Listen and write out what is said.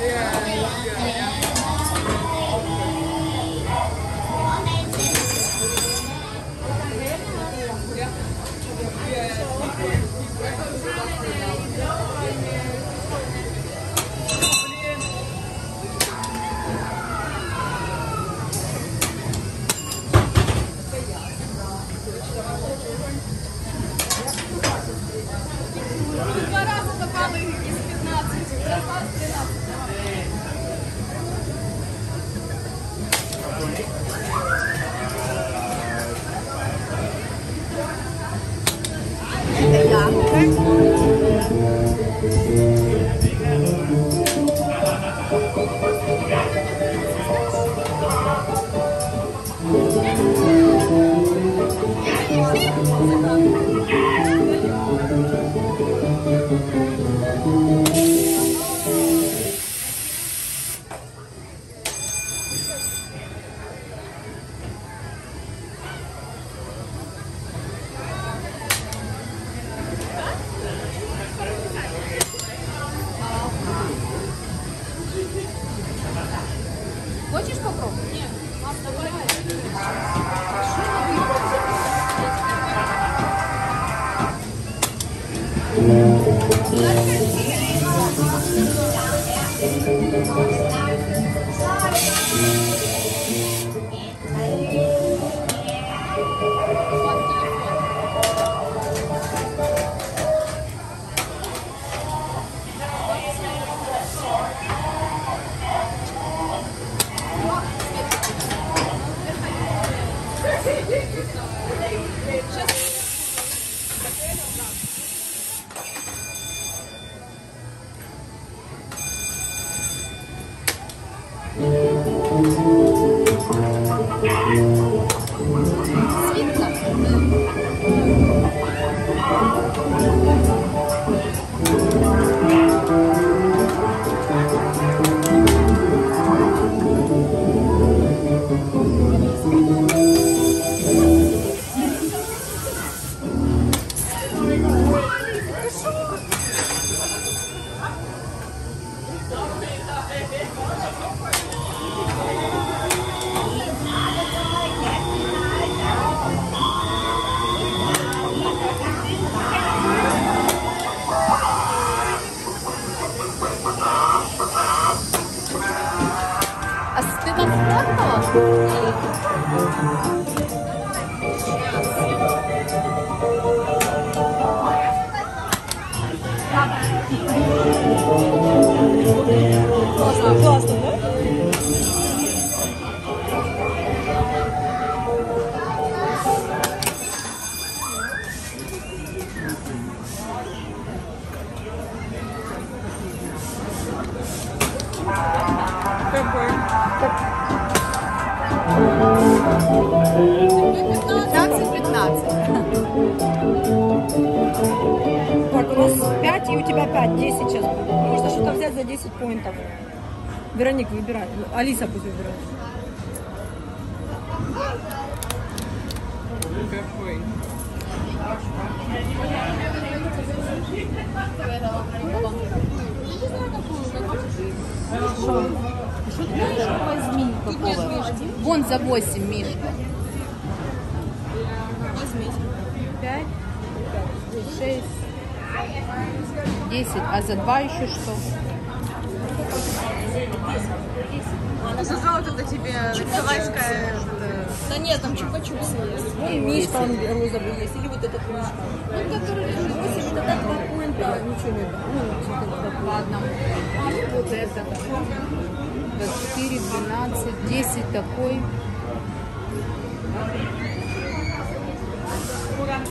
Yeah. Yeah. Thank you. 스윗 Классно, классно, да? Какой? 15-15. Так, у нас 5 и у тебя 5, 10 сейчас будет. Можно что-то взять за 10 поинтов. Вероник, выбирай. Алиса пусть выбирает. Какой? Какого? Вон за 8 мишка. Возьмите. 5, 6, 10. А за 2 еще что? За золото это тебе кавайская... Да нет, там чупа-чупсы есть. Вон мишка он розовый есть. Или вот этот мишка. Он, который лежит. 8, вот это 2 поинта. Ничего не было. Ну, что-то. По одному. Вот это. 24, 12, 10 такой.